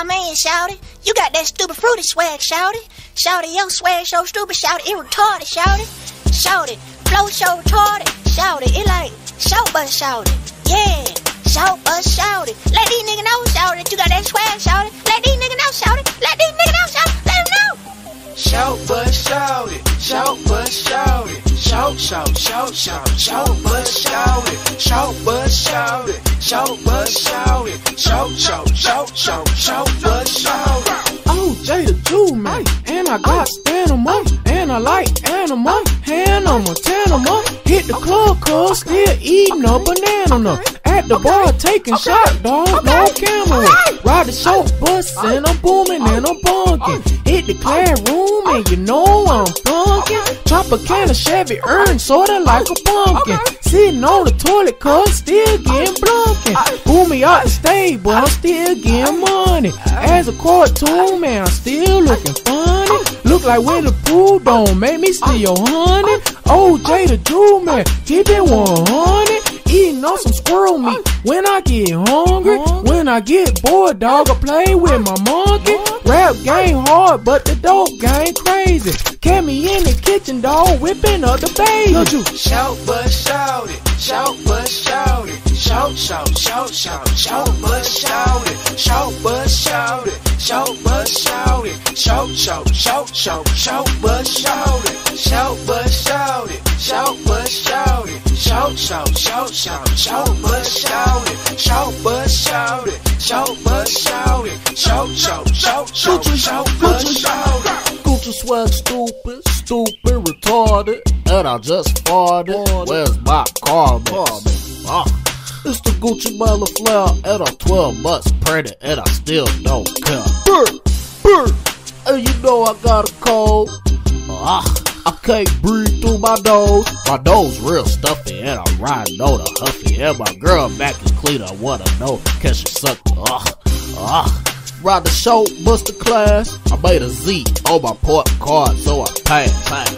Oh man, shouty, you got that stupid fruity swag, shouty. Shouty, your swag so stupid, shouty, it retarded, shouty. Shouty, flow so retarded, shouty, it like shout but shouty. Yeah, shout but shouty. Let these niggas know, shouty, that you got that swag, shouty. Let these niggas know, shouty. Let these niggas know, shouty. Let them know. Shout but shout it, shout but shout it, shout shout shout shout shout but shout it, shout but shout it, shout it, shout shout shout shout shout but shout it. Oh, Jada Jew, man. And I got stamina, and I like animal. Hand on my tanama. Hit the club, cuz still eating a banana. At the bar, taking shot, dog, no camera. Ride the short bus, and I'm booming and I'm bunking. Hit the classroom, and you know I'm Chop a can of Chevy Earn, sorta like a pumpkin. Sitting on the toilet, cuz still getting blunkin'. Pull me out the stable, I'm still getting money. As a cartoon, man, I'm still looking funny. Look like Winnie the Pooh, don't make me steal your honey. Oh, Jada Jew, man, keep it 100. Eating on some squirrel meat when I get hungry. When I get bored, dog, I play with my monkey. Rap game hard, but the dope game crazy. Kept me in the kitchen, dog, whipping up the baby. Shout but shout it, shout but shout it, shout shout shout shout shout but shout it, shout but shout it, shout but shout it, shout shout shout shout shout but shout it, shout but shout it, shout but shout it, shout shout shout shout shout but shout it, shout but shout it, shout but shout it, shout shout shout shout shout but shout it. Gucci swag stupid, stupid, retarded, and I just farted. Where's my carbon? Ah, it's the Gucci Miller flare, and I'm 12 months pregnant, and I still don't care. Brr, brr, and you know I got a cold. Ah, I can't breathe through my nose. My nose real stuffy, and I'm riding on a huffy. And my girl back is clean, I wanna know, can she suck? Ah, ah. Ride the show, bust the class. I made a Z on my port card, so I pass. pass.